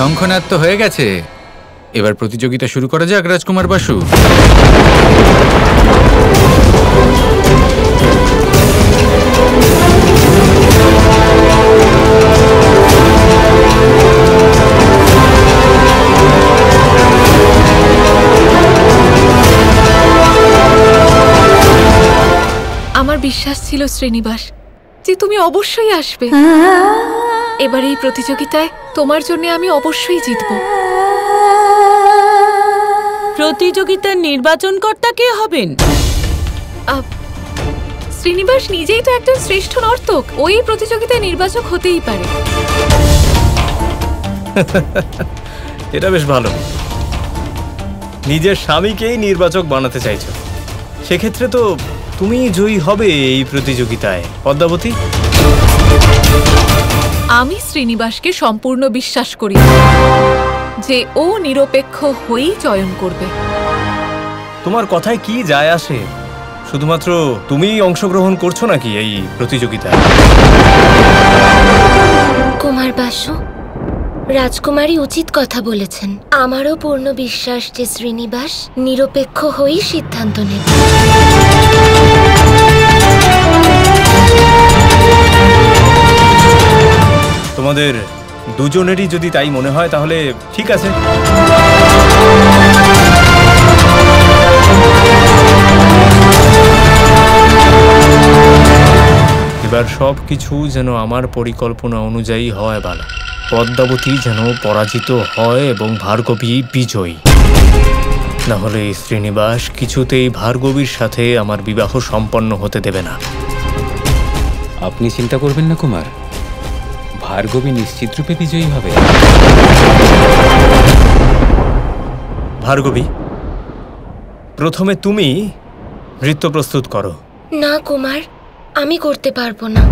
শঙ্খনাদ তো হয়ে গেছে। এবার প্রতিযোগিতা শুরু করা যাক রাজকুমার বাসু। আমার বিশ্বাস ছিল শ্রীনিবাস যে তুমি অবশ্যই আসবে। এবার এই প্রতিযোগিতায় তোমার জন্য আমি অবশ্যই জিতব। প্রতিযোগিতার নির্বাচনকর্তা কে হবেন? শ্রীনিবাস নিজেই তো একজন শ্রেষ্ঠ নর্তক। ওই প্রতিযোগিতায় নির্বাচক হতেই পারে। এটা বেশ ভালো। নিজের স্বামীকেই নির্বাচক বানাতে চাইছো। সেক্ষেত্রে তো তুমি জয়ী হবে এই প্রতিযোগিতায়। পদ্মাবতী? আমি শ্রীনিবাসকে সম্পূর্ণ বিশ্বাস করি যে ও নিরপেক্ষ হয়েই চয়ন করবে। তোমার কথায় কি যায় আসে? শুধুমাত্র তুমিই অংশগ্রহণ করছ নাকি এই প্রতিযোগিতায়? কুমার বাসু রাজকুমারী উচিত কথা বলেছেন। আমারও পূর্ণ বিশ্বাস যে শ্রীনিবাস নিরপেক্ষ হয়েই সিদ্ধান্ত নেবে। তোমাদের দুজনেরই যদি তাই মনে হয়, তাহলে ঠিক আছে। এবার সব কিছু যেন আমার পরিকল্পনা অনুযায়ী হয় ভালো পদ্মাবতী যেন পরাজিত হয় এবং ভার্গবী বিজয়ী। না হলে শ্রীনিবাস কিছুতেই ভার্গবীর সাথে আমার বিবাহ সম্পন্ন হতে দেবে না। আপনি চিন্তা করবেন না কুমার। ভার্গবী নিশ্চিত রূপে বিজয়ী হবে। ভার্গবী প্রথমে তুমি নৃত্য প্রস্তুত করো। না কুমার আমি করতে পারব না।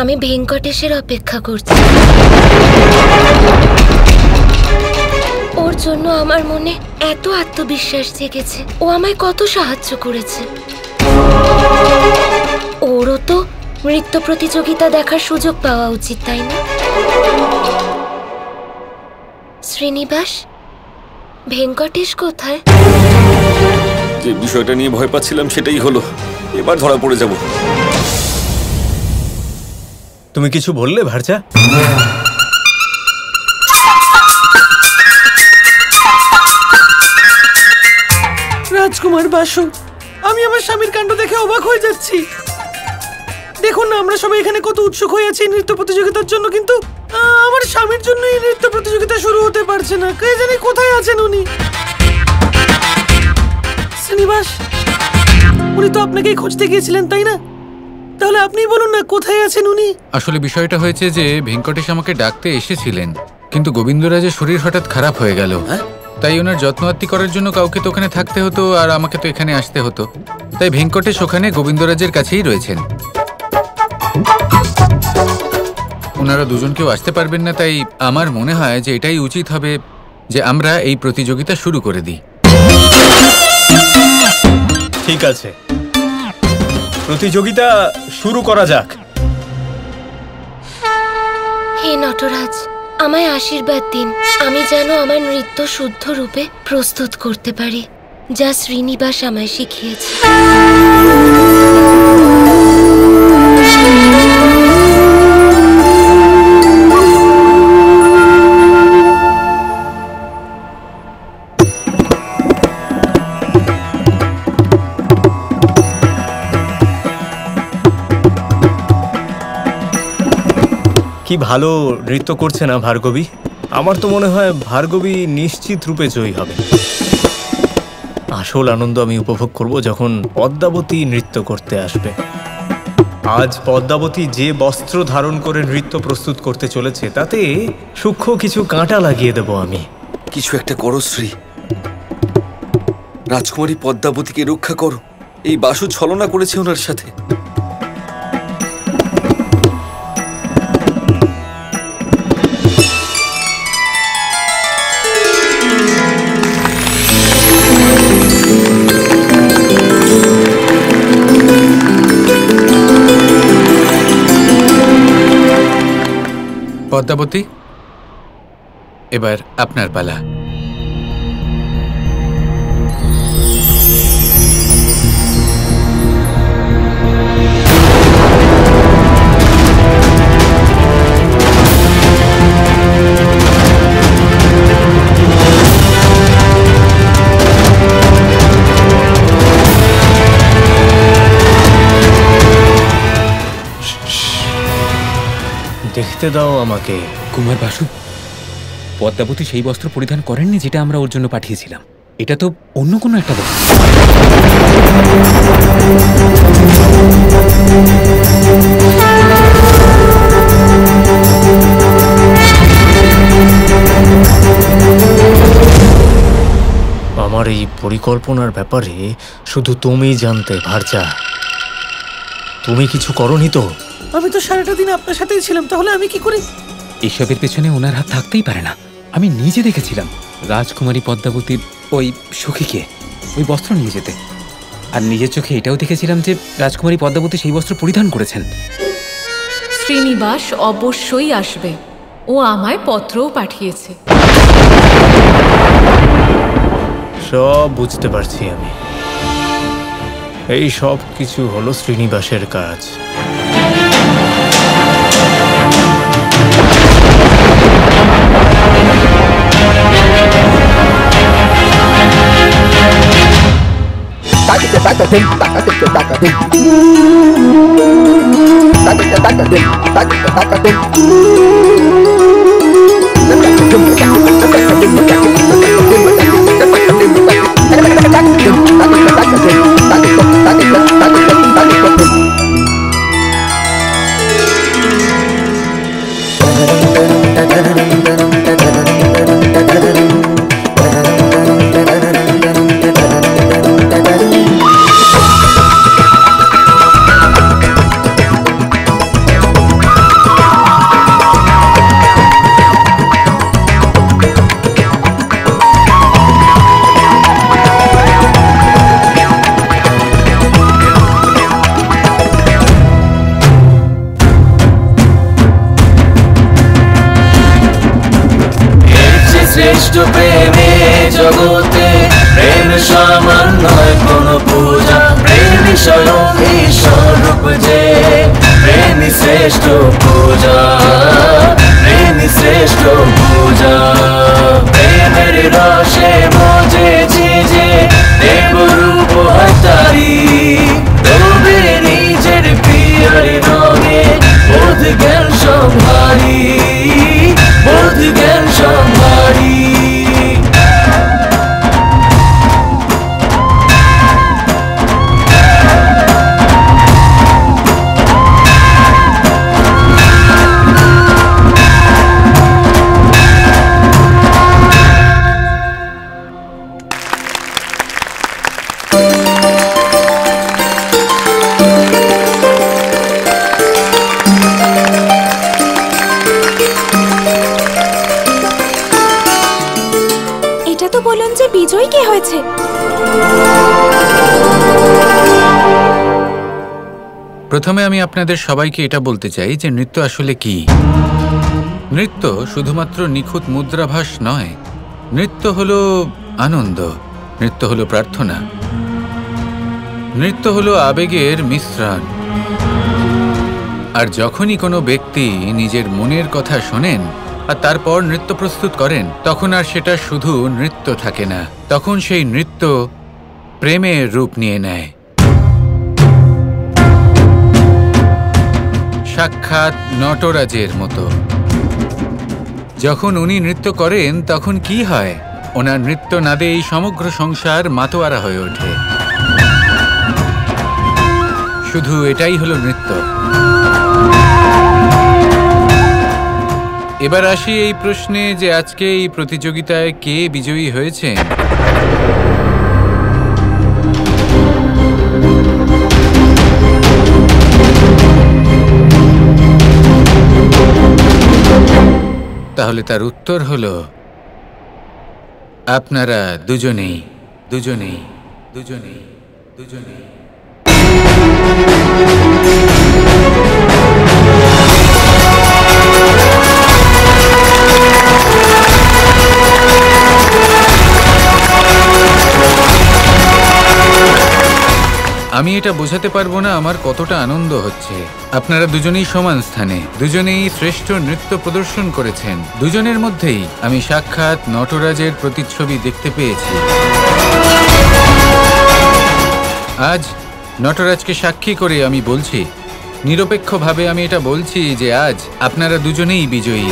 আমি ভেঙ্কটেশের অপেক্ষা করছি। ওর জন্য আমার মনে এত আত্মবিশ্বাস জেগেছে। ও আমায় কত সাহায্য করেছে। ওরও তো নৃত্য প্রতিযোগিতা দেখার সুযোগ পাওয়া উচিত তাই না? শ্রীনিবাস ভেঙ্কটেশ কোথায়? যে বিষয়টা নিয়ে ভয় পাচ্ছিলাম সেটাই হলো। এবার ধরা পড়ে যাব। তুমি কিছু বললে ভারচা রাজকুমার বাসু আমি আমার স্বামীর কাণ্ড দেখে অবাক হয়ে যাচ্ছি। দেখুন না আমরা সবাই এখানে কত উৎসুক হয়ে আছি নৃত্য প্রতিযোগিতার জন্য কিন্তু আমার স্বামীর জন্য এই নৃত্য প্রতিযোগিতা শুরু হতে পারছে না। কে জানি কোথায় আছেন উনি? শ্রীনিবাস উনি তো আপনাকেই খুঁজতে গিয়েছিলেন তাই না? তাহলে আপনি বলুন না কোথায় আছেন উনি? আসলে বিষয়টা হয়েছে যে ভেঙ্কটেশ আমাকে ডাকতে এসেছিলেন কিন্তু গোবিন্দরাজের শরীর হঠাৎ খারাপ হয়ে গেল। তাই ওনার যত্ন করার জন্য কাউকে তো ওখানে থাকতে হতো আর আমাকে তো এখানে আসতে হতো। তাই ভেঙ্কটেশ ওখানে গোবিন্দরাজের কাছেই রয়েছেন। ওনারা দুজন কেউ আসতে পারবেন না তাই আমার মনে হয় যে এটাই উচিত হবে যে আমরা এই প্রতিযোগিতা শুরু করে দিই। ঠিক আছে। প্রতিযোগিতা শুরু করা যাক। হে নটরাজ আমায় আশীর্বাদ দিন। আমি যেন আমার নৃত্য শুদ্ধ রূপে প্রস্তুত করতে পারি যা শ্রীনিবাস আমায় শিখিয়েছে। কি ভালো নৃত্য করছে না ভার্গবী? আমার তো মনে হয় ভার্গবী নিশ্চিত রূপে জয়ী হবে। আসল আনন্দ আমি উপভোগ করব যখন পদ্মাবতী নৃত্য করতে আসবে। আজ পদ্মাবতী যে বস্ত্র ধারণ করে নৃত্য প্রস্তুত করতে চলেছে, তাতে সূক্ষ্ম কিছু কাঁটা লাগিয়ে দেব আমি। কিছু একটা করো, শ্রী। রাজকুমারী পদ্মাবতীকে রক্ষা করো। এই বাসু ছলনা করেছে ওনার সাথে। পদ্মাবতী এবার আপনার পালা। দেখতে দাও আমাকে। কুমার বাসু পদ্মাবতী সেই বস্ত্র পরিধান করেননি যেটা আমরা ওর জন্য পাঠিয়েছিলাম। এটা তো অন্য কোনো একটা বস্ত্র। আমার এই পরিকল্পনার ব্যাপারে শুধু তুমি জানতে ভারচা তুমি কিছু করনি তো? আমি তো সারাটা দিন আপনার সাথেই ছিলাম তাহলে আমি কি করি? এসবের পেছনে ওনার হাত থাকতেই পারে না। আমি নিজে দেখেছিলাম রাজকুমারী পদ্মাবতীর ওই সখীকে ওই বস্ত্র নিয়ে যেতে। আর নিজের চোখে এটাও দেখেছিলাম যে রাজকুমারী পদ্মাবতী সেই বস্ত্র পরিধান করেছেন। শ্রীনিবাস অবশ্যই আসবে। ও আমায় পত্রও পাঠিয়েছে। সব বুঝতে পারছি আমি। এই সব কিছু হলো শ্রীনিবাসের কাজ। tát tát tát tin tát tát tin tát tát tin tát tát tát tin tát tát tát tin শ্রেষ্ঠ প্রেমে জগতে প্রেম সামান্য নয় কোন পূজা। প্রেম স্বরূপ যে, প্রেম শ্রেষ্ঠ পূজা। প্রেম শ্রেষ্ঠ পূজা। বিজয় কে হয়েছে? প্রথমে আমি আপনাদের সবাইকে এটা বলতে চাই যে নৃত্য আসলে কি? নৃত্য শুধুমাত্র নিখুঁত মুদ্রাভাস নয়, নৃত্য হলো আনন্দ, নৃত্য হলো প্রার্থনা, নৃত্য হলো আবেগের মিশ্রণ। আর যখনই কোনো ব্যক্তি নিজের মনের কথা শোনেন আর তারপর নৃত্য প্রস্তুত করেন, তখন আর সেটা শুধু নৃত্য থাকে না, তখন সেই নৃত্য প্রেমের রূপ নিয়ে নেয়। সাক্ষাৎ নটরাজের মতো। যখন উনি নৃত্য করেন, তখন কি হয়? ওনার নৃত্য নাদে এই সমগ্র সংসার মাতোয়ারা হয়ে ওঠে। শুধু এটাই হলো নৃত্য। এবার আসি এই প্রশ্নে যে আজকে এই প্রতিযোগিতায় কে বিজয়ী হয়েছে। তাহলে তার উত্তর হলো, আপনারা দুজনেই দুজনেই দুজনেই দুজনেই আমি এটা বোঝাতে পারব না আমার কতটা আনন্দ হচ্ছে। আপনারা দুজনেই সমান স্থানে, দুজনেই শ্রেষ্ঠ নৃত্য প্রদর্শন করেছেন। দুজনের মধ্যেই আমি সাক্ষাৎ নটরাজের প্রতিচ্ছবি দেখতে পেয়েছি। আজ নটরাজকে সাক্ষী করে আমি বলছি, নিরপেক্ষভাবে আমি এটা বলছি যে আজ আপনারা দুজনেই বিজয়ী।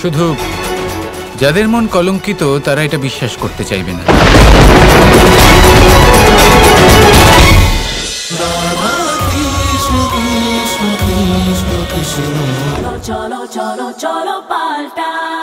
শুধু যাদের মন কলঙ্কিত তারা এটা বিশ্বাস করতে চাইবে না। চলো চলো চলো পাল্টা।